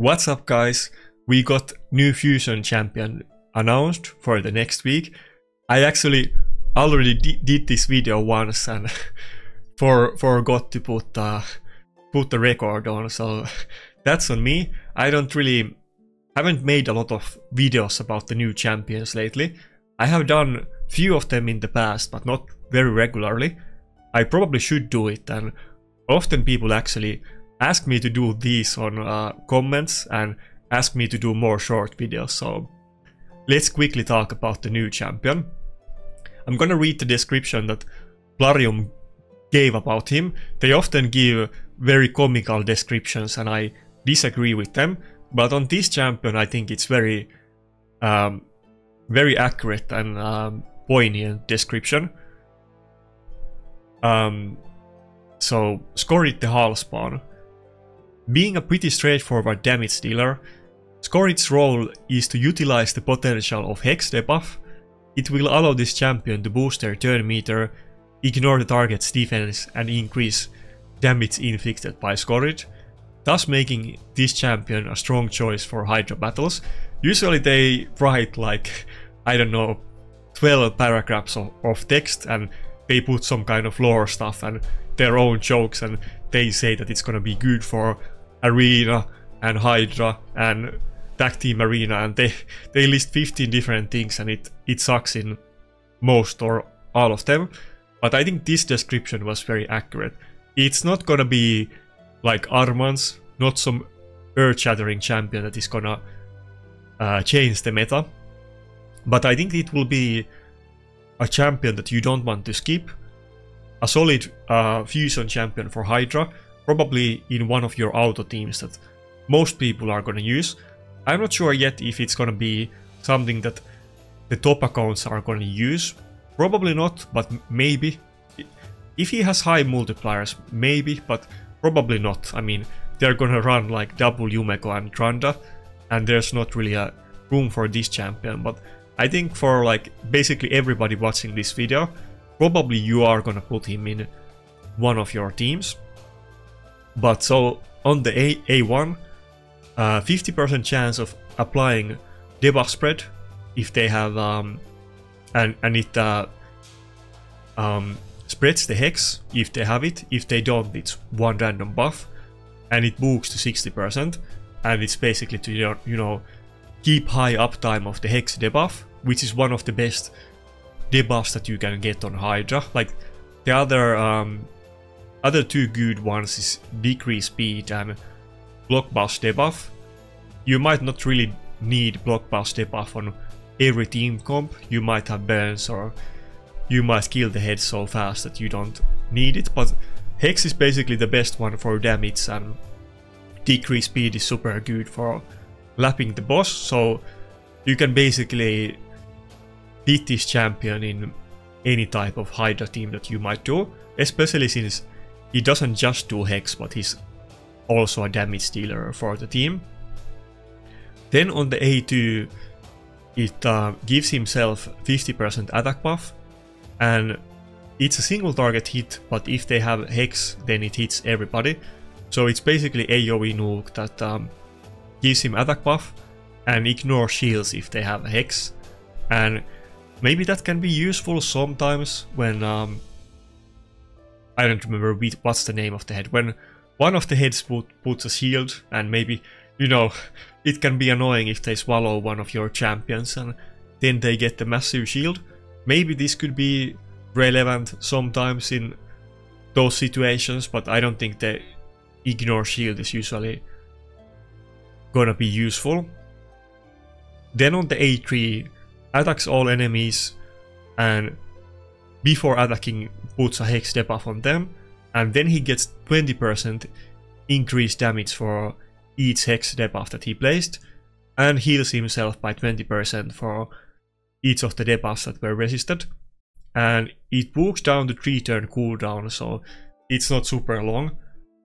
What's up guys? We got new Fusion champion announced for the next week. I actually already did this video once and for forgot to put uh, put the record on so that's on me. I don't really haven't made a lot of videos about the new champions lately. I have done few of them in the past but not very regularly. I probably should do it and often people actually ask me to do these on uh, comments and ask me to do more short videos so let's quickly talk about the new champion. I'm gonna read the description that Plarium gave about him. They often give very comical descriptions and I disagree with them, but on this champion I think it's very um, very accurate and um, poignant description. Um, so, Skorid the Hallspawn. Being a pretty straightforward damage dealer, Skorid's role is to utilize the potential of Hex debuff. It will allow this champion to boost their turn meter, ignore the target's defense and increase damage inflicted by Skorid, thus making this champion a strong choice for Hydra battles. Usually they write like, I don't know, 12 paragraphs of, of text and they put some kind of lore stuff and their own jokes and they say that it's gonna be good for Arena and Hydra and Tag Team Arena and they, they list 15 different things and it, it sucks in most or all of them. But I think this description was very accurate. It's not gonna be like Armanz, not some earth-shattering champion that is gonna uh, change the meta. But I think it will be a champion that you don't want to skip. A solid uh, fusion champion for Hydra, probably in one of your auto teams that most people are gonna use. I'm not sure yet if it's gonna be something that the top accounts are gonna use. Probably not, but maybe. If he has high multipliers, maybe, but probably not. I mean, they're gonna run like double Yumeko and Trunda, and there's not really a room for this champion, but I think for like basically everybody watching this video, probably you are gonna put him in one of your teams. But so on the A A1, 50% uh, chance of applying debuff spread if they have um, and and it uh, um, spreads the hex if they have it. If they don't, it's one random buff, and it boosts to 60%, and it's basically to your you know keep high uptime of the hex debuff, which is one of the best debuffs that you can get on Hydra. Like the other um, other two good ones is decrease speed and block bust debuff. You might not really need block bust debuff on every team comp. You might have burns or you might kill the head so fast that you don't need it, but Hex is basically the best one for damage and decrease speed is super good for lapping the boss, so you can basically beat this champion in any type of Hydra team that you might do, especially since he doesn't just do Hex, but he's also a damage dealer for the team. Then on the A2, it uh, gives himself 50% attack buff, and it's a single target hit, but if they have Hex, then it hits everybody. So it's basically AoE nuke that um, gives him attack buff and ignore shields if they have Hex. And maybe that can be useful sometimes when... Um, I don't remember what's the name of the head. When one of the heads put, puts a shield and maybe, you know, it can be annoying if they swallow one of your champions and then they get the massive shield. Maybe this could be relevant sometimes in those situations, but I don't think the ignore shield is usually gonna be useful. Then on the A3, attacks all enemies and before attacking puts a hex debuff on them and then he gets 20% increased damage for each hex debuff that he placed and heals himself by 20% for each of the debuffs that were resisted. And it walks down the 3 turn cooldown so it's not super long.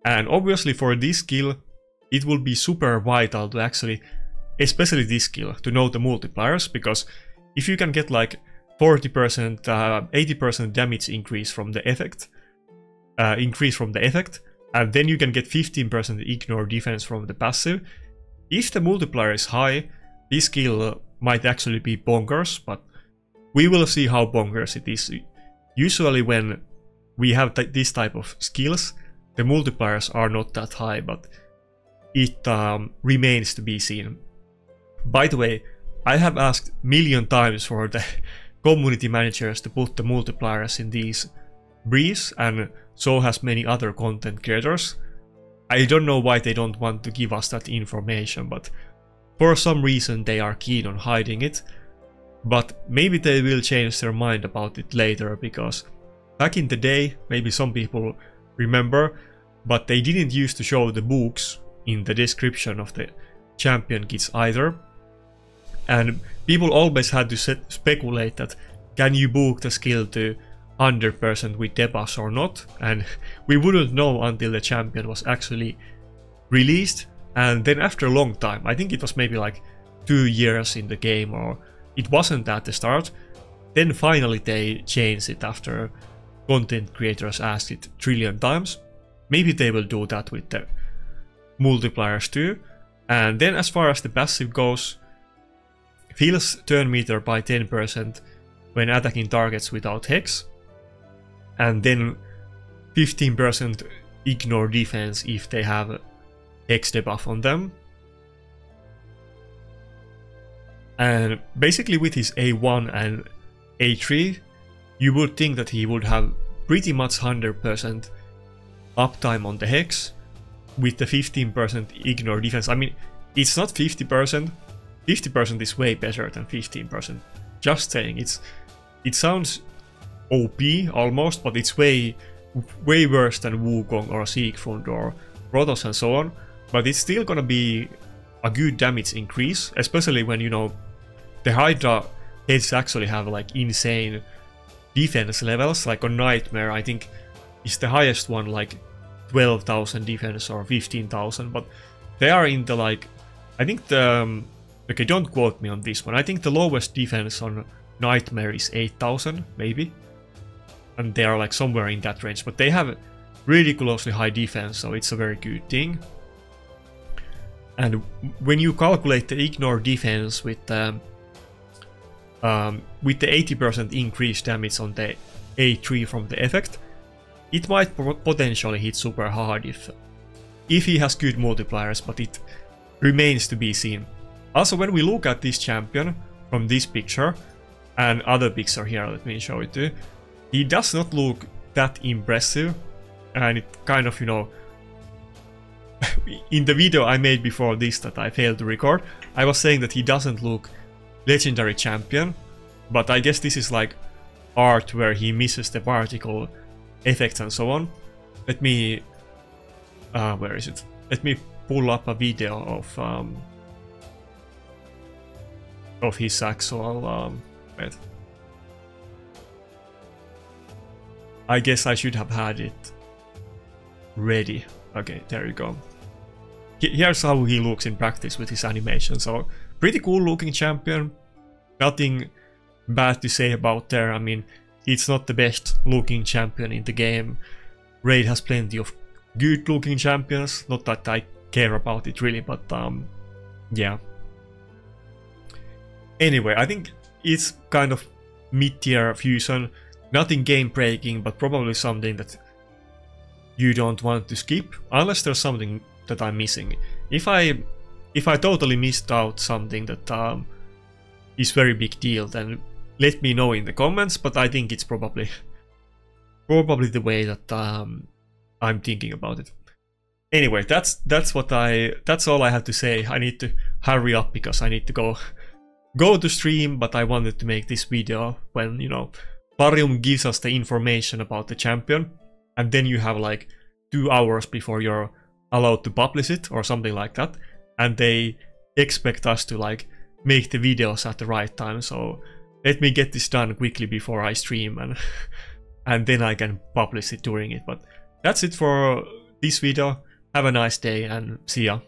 And obviously for this skill it will be super vital to actually especially this skill to know the multipliers because if you can get like 40% 80% uh, damage increase from the effect uh, increase from the effect and then you can get 15% ignore defense from the passive if the multiplier is high, this skill might actually be bonkers, but we will see how bonkers it is. Usually when we have this type of skills, the multipliers are not that high, but it um, remains to be seen. By the way, I have asked million times for the community managers to put the multipliers in these briefs, and so has many other content creators. I don't know why they don't want to give us that information, but for some reason they are keen on hiding it. But maybe they will change their mind about it later, because back in the day, maybe some people remember, but they didn't used to show the books in the description of the champion kits either. And people always had to set, speculate that can you book the skill to 100% with debuffs or not, and we wouldn't know until the champion was actually released. And then after a long time, I think it was maybe like two years in the game, or it wasn't at the start, then finally they changed it after content creators asked it trillion times. Maybe they will do that with the multipliers too. And then as far as the passive goes, fills turn meter by 10% when attacking targets without Hex, and then 15% ignore defense if they have Hex debuff on them. And basically with his A1 and A3, you would think that he would have pretty much 100% uptime on the Hex with the 15% ignore defense. I mean, it's not 50%, 50% is way better than 15%. Just saying, it's it sounds OP almost, but it's way way worse than Wukong or Siegfried or Protoss and so on. But it's still gonna be a good damage increase, especially when you know the Hydra heads actually have like insane defense levels. Like on Nightmare, I think is the highest one, like 12,000 defense or 15,000, but they are in the like, I think the, um, okay, don't quote me on this one. I think the lowest defense on Nightmare is 8000, maybe. And they are like somewhere in that range, but they have ridiculously high defense, so it's a very good thing. And when you calculate the ignore defense with um, um, with the 80% increased damage on the A3 from the effect, it might potentially hit super hard if if he has good multipliers, but it remains to be seen. Also, when we look at this champion from this picture, and other picture here, let me show it to you. He does not look that impressive, and it kind of, you know, in the video I made before this that I failed to record, I was saying that he doesn't look legendary champion, but I guess this is like art where he misses the particle effects and so on. Let me, uh, where is it? Let me pull up a video of um, of his actual um, Wait. I guess I should have had it ready. Okay, there you go. Here's how he looks in practice with his animation. So, pretty cool looking champion. Nothing bad to say about there. I mean, it's not the best looking champion in the game. Raid has plenty of good looking champions. Not that I care about it really, but um, yeah. Anyway, I think it's kind of mid-tier fusion. Nothing game-breaking, but probably something that you don't want to skip, unless there's something that I'm missing. If I if I totally missed out something that um, is very big deal, then let me know in the comments, but I think it's probably probably the way that um, I'm thinking about it. Anyway, that's that's what I that's all I have to say. I need to hurry up because I need to go go to stream, but I wanted to make this video when, you know, Plarium gives us the information about the champion, and then you have like two hours before you're allowed to publish it or something like that, and they expect us to like make the videos at the right time, so let me get this done quickly before I stream and and then I can publish it during it. But that's it for this video. Have a nice day and see ya.